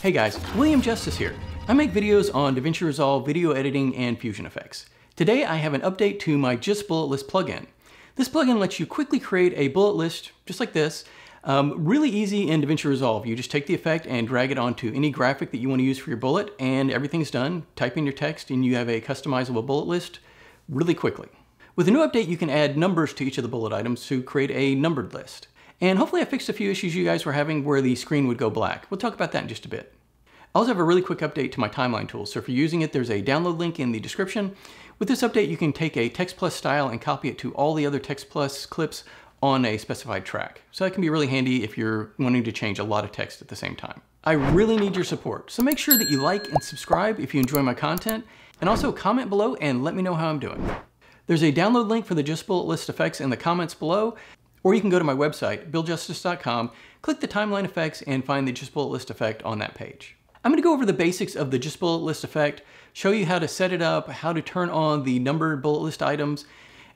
Hey guys, William Justice here. I make videos on DaVinci Resolve video editing and Fusion effects. Today I have an update to my Just Bullet List plugin. This plugin lets you quickly create a bullet list just like this, um, really easy in DaVinci Resolve. You just take the effect and drag it onto any graphic that you want to use for your bullet and everything's done. Type in your text and you have a customizable bullet list really quickly. With a new update, you can add numbers to each of the bullet items to create a numbered list. And hopefully I fixed a few issues you guys were having where the screen would go black. We'll talk about that in just a bit. I also have a really quick update to my timeline tool. So if you're using it, there's a download link in the description. With this update, you can take a Text Plus style and copy it to all the other Text Plus clips on a specified track. So that can be really handy if you're wanting to change a lot of text at the same time. I really need your support. So make sure that you like and subscribe if you enjoy my content, and also comment below and let me know how I'm doing. There's a download link for the Just Bullet List effects in the comments below, or you can go to my website, billjustice.com, click the timeline effects, and find the Just Bullet List effect on that page. I'm gonna go over the basics of the Just Bullet List effect, show you how to set it up, how to turn on the numbered bullet list items,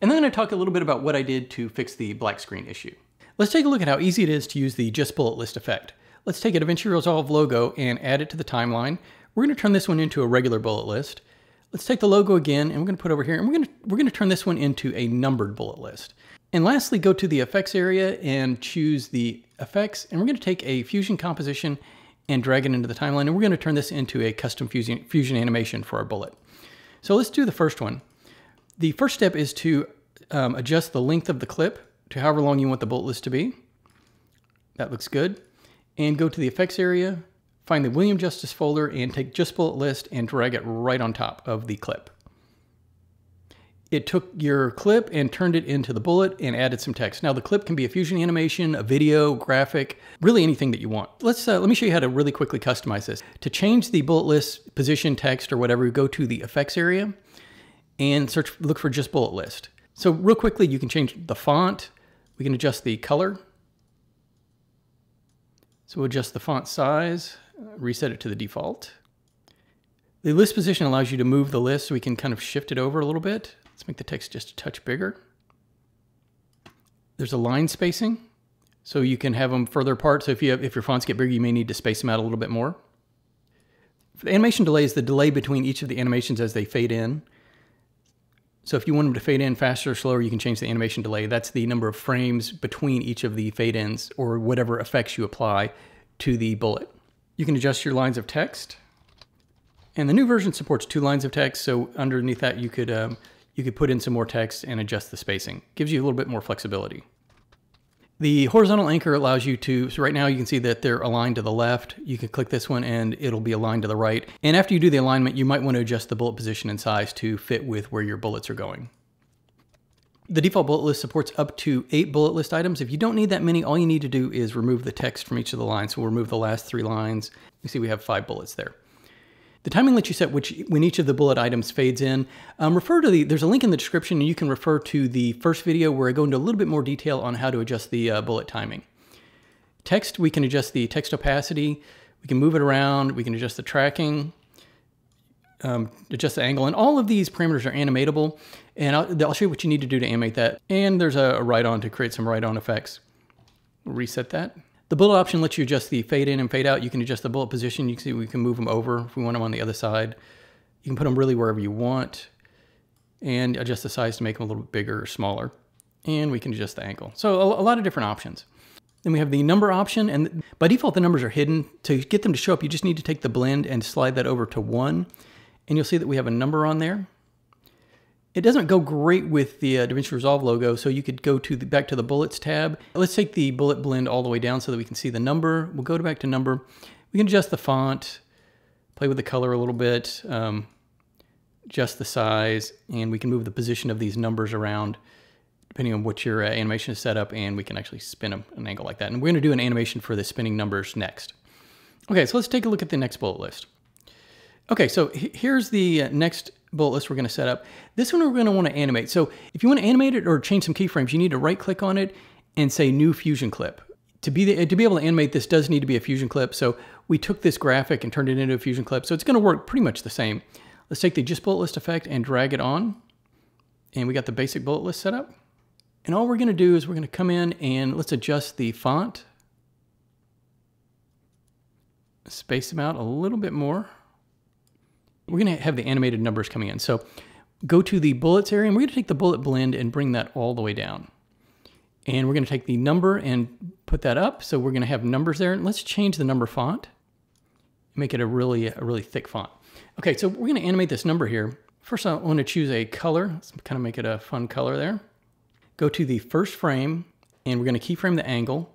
and then I'm gonna talk a little bit about what I did to fix the black screen issue. Let's take a look at how easy it is to use the Just Bullet List effect. Let's take a DaVinci Resolve logo and add it to the timeline. We're gonna turn this one into a regular bullet list. Let's take the logo again and we're gonna put over here and we're gonna, we're gonna turn this one into a numbered bullet list. And lastly, go to the effects area and choose the effects. And we're gonna take a fusion composition and drag it into the timeline. And we're gonna turn this into a custom fusion, fusion animation for our bullet. So let's do the first one. The first step is to um, adjust the length of the clip to however long you want the bullet list to be. That looks good. And go to the effects area, find the William Justice folder and take just bullet list and drag it right on top of the clip it took your clip and turned it into the bullet and added some text. Now the clip can be a fusion animation, a video, graphic, really anything that you want. Let's uh, let me show you how to really quickly customize this. To change the bullet list position, text, or whatever, go to the effects area and search, look for just bullet list. So real quickly, you can change the font. We can adjust the color. So we'll adjust the font size, reset it to the default. The list position allows you to move the list so we can kind of shift it over a little bit. Let's make the text just a touch bigger. There's a line spacing, so you can have them further apart. So if you have, if your fonts get bigger, you may need to space them out a little bit more. The animation delay is the delay between each of the animations as they fade in. So if you want them to fade in faster or slower, you can change the animation delay. That's the number of frames between each of the fade ins or whatever effects you apply to the bullet. You can adjust your lines of text. And the new version supports two lines of text. So underneath that, you could um, you could put in some more text and adjust the spacing. Gives you a little bit more flexibility. The horizontal anchor allows you to, so right now you can see that they're aligned to the left. You can click this one and it'll be aligned to the right. And after you do the alignment, you might want to adjust the bullet position and size to fit with where your bullets are going. The default bullet list supports up to eight bullet list items. If you don't need that many, all you need to do is remove the text from each of the lines. So we'll remove the last three lines. You see we have five bullets there. The timing that you set which when each of the bullet items fades in. Um, refer to the, there's a link in the description and you can refer to the first video where I go into a little bit more detail on how to adjust the uh, bullet timing. Text, we can adjust the text opacity, we can move it around, we can adjust the tracking, um, adjust the angle, and all of these parameters are animatable, and I'll, I'll, show you what you need to do to animate that. And there's a, a write-on to create some write-on effects. Reset that. The bullet option lets you adjust the fade in and fade out. You can adjust the bullet position. You can see we can move them over if we want them on the other side. You can put them really wherever you want and adjust the size to make them a little bit bigger or smaller. And we can adjust the angle. So a, a lot of different options. Then we have the number option, and by default, the numbers are hidden. To get them to show up, you just need to take the blend and slide that over to one, and you'll see that we have a number on there. It doesn't go great with the uh, DaVinci Resolve logo, so you could go to the, back to the bullets tab. Let's take the bullet blend all the way down so that we can see the number. We'll go to back to number. We can adjust the font, play with the color a little bit, um, adjust the size, and we can move the position of these numbers around depending on what your uh, animation is set up, and we can actually spin them an angle like that. And we're gonna do an animation for the spinning numbers next. Okay, so let's take a look at the next bullet list. Okay, so here's the uh, next bullet list we're going to set up. This one we're going to want to animate. So if you want to animate it or change some keyframes, you need to right click on it and say new fusion clip. To be, the, to be able to animate this does need to be a fusion clip. So we took this graphic and turned it into a fusion clip. So it's going to work pretty much the same. Let's take the just bullet list effect and drag it on. And we got the basic bullet list set up. And all we're going to do is we're going to come in and let's adjust the font. space them out a little bit more. We're going to have the animated numbers coming in. So go to the bullets area and we're going to take the bullet blend and bring that all the way down. And we're going to take the number and put that up. So we're going to have numbers there. And let's change the number font. And make it a really, a really thick font. Okay, so we're going to animate this number here. First, I want to choose a color. Let's kind of make it a fun color there. Go to the first frame, and we're going to keyframe the angle.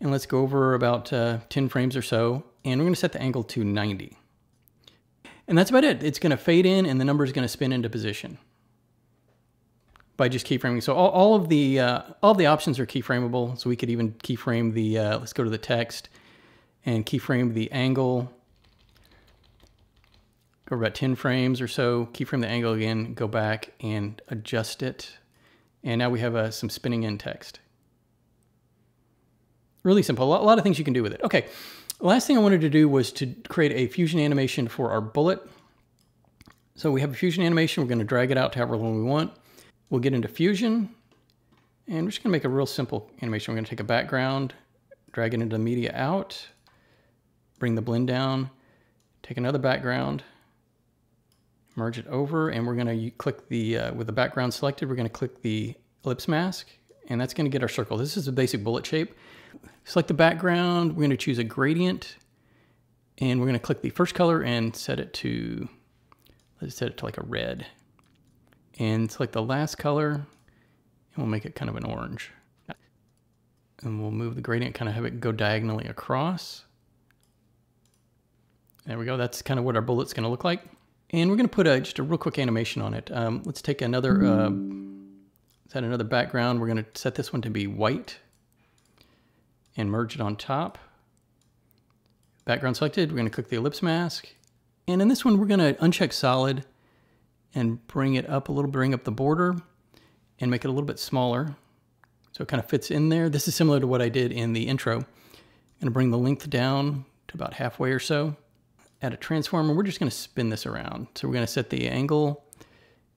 And let's go over about uh, 10 frames or so. And we're going to set the angle to 90. And that's about it. It's going to fade in, and the number is going to spin into position by just keyframing. So all, all of the uh, all the options are keyframable. So we could even keyframe the. Uh, let's go to the text and keyframe the angle go about 10 frames or so, keyframe the angle again, go back and adjust it. And now we have uh, some spinning in text. Really simple, a lot, a lot of things you can do with it. Okay, last thing I wanted to do was to create a fusion animation for our bullet. So we have a fusion animation, we're gonna drag it out to however long we want. We'll get into fusion, and we're just gonna make a real simple animation. We're gonna take a background, drag it into the media out, bring the blend down, take another background, merge it over, and we're gonna click the, uh, with the background selected, we're gonna click the ellipse mask, and that's gonna get our circle. This is a basic bullet shape. Select the background, we're gonna choose a gradient, and we're gonna click the first color and set it to, let's set it to like a red. And select the last color, and we'll make it kind of an orange. And we'll move the gradient, kind of have it go diagonally across. There we go, that's kind of what our bullet's gonna look like. And we're going to put a, just a real quick animation on it. Um, let's take another, uh, set another background. We're going to set this one to be white and merge it on top. Background selected. We're going to click the ellipse mask. And in this one, we're going to uncheck solid and bring it up a little, bring up the border and make it a little bit smaller. So it kind of fits in there. This is similar to what I did in the intro. I'm to bring the length down to about halfway or so add a transform, and we're just going to spin this around. So we're going to set the angle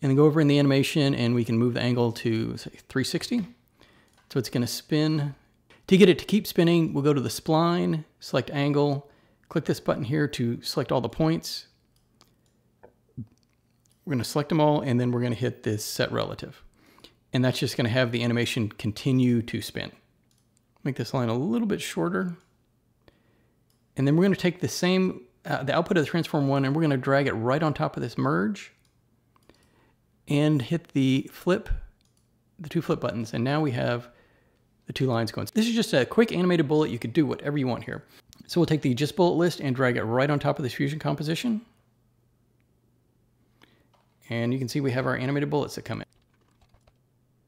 and then go over in the animation and we can move the angle to say 360. So it's going to spin. To get it to keep spinning, we'll go to the spline, select angle, click this button here to select all the points. We're going to select them all and then we're going to hit this set relative. And that's just going to have the animation continue to spin. Make this line a little bit shorter. And then we're going to take the same uh, the output of the transform one, and we're going to drag it right on top of this merge and hit the flip, the two flip buttons. And now we have the two lines going. This is just a quick animated bullet. You could do whatever you want here. So we'll take the just bullet list and drag it right on top of this fusion composition. And you can see we have our animated bullets that come in.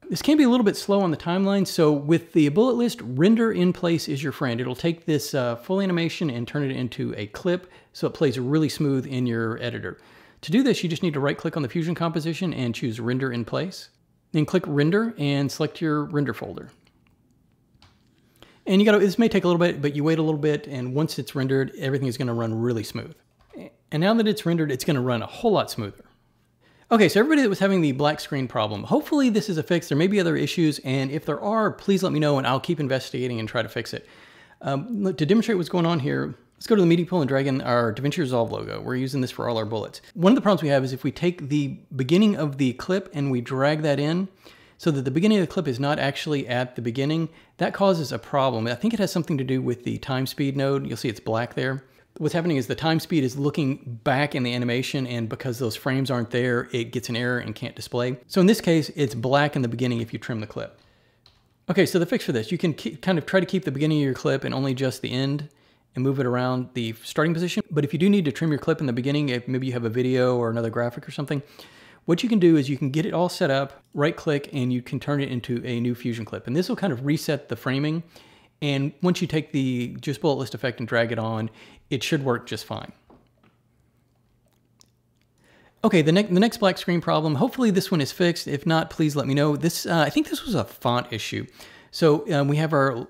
This can be a little bit slow on the timeline, so with the bullet list, render in place is your friend. It'll take this uh, full animation and turn it into a clip so it plays really smooth in your editor. To do this, you just need to right click on the Fusion composition and choose render in place. Then click render and select your render folder. And you gotta, this may take a little bit, but you wait a little bit and once it's rendered, everything is gonna run really smooth. And now that it's rendered, it's gonna run a whole lot smoother. Okay, so everybody that was having the black screen problem, hopefully this is a fix. There may be other issues, and if there are, please let me know and I'll keep investigating and try to fix it. Um, to demonstrate what's going on here, let's go to the media pool and drag in our DaVinci Resolve logo. We're using this for all our bullets. One of the problems we have is if we take the beginning of the clip and we drag that in, so that the beginning of the clip is not actually at the beginning, that causes a problem. I think it has something to do with the time speed node. You'll see it's black there what's happening is the time speed is looking back in the animation and because those frames aren't there, it gets an error and can't display. So in this case, it's black in the beginning if you trim the clip. Okay, so the fix for this, you can kind of try to keep the beginning of your clip and only just the end and move it around the starting position. But if you do need to trim your clip in the beginning, if maybe you have a video or another graphic or something, what you can do is you can get it all set up, right click, and you can turn it into a new Fusion clip. And this will kind of reset the framing and once you take the just bullet list effect and drag it on, it should work just fine. Okay, the, ne the next black screen problem, hopefully this one is fixed. If not, please let me know. This uh, I think this was a font issue. So um, we have our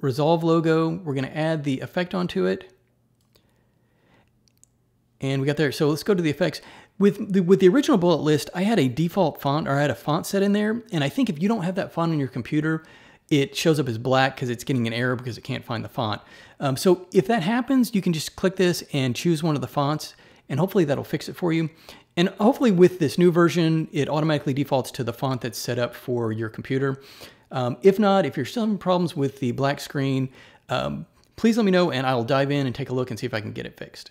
Resolve logo. We're going to add the effect onto it. And we got there. So let's go to the effects. With the, with the original bullet list, I had a default font or I had a font set in there. And I think if you don't have that font on your computer, it shows up as black because it's getting an error because it can't find the font. Um, so if that happens, you can just click this and choose one of the fonts and hopefully that'll fix it for you. And hopefully with this new version, it automatically defaults to the font that's set up for your computer. Um, if not, if you're still having problems with the black screen, um, please let me know and I'll dive in and take a look and see if I can get it fixed.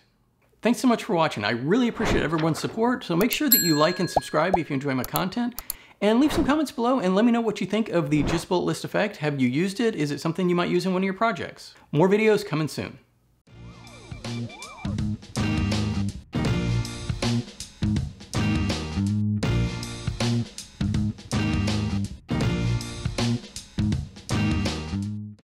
Thanks so much for watching. I really appreciate everyone's support. So make sure that you like and subscribe if you enjoy my content. And leave some comments below and let me know what you think of the Just Bullet List effect. Have you used it? Is it something you might use in one of your projects? More videos coming soon.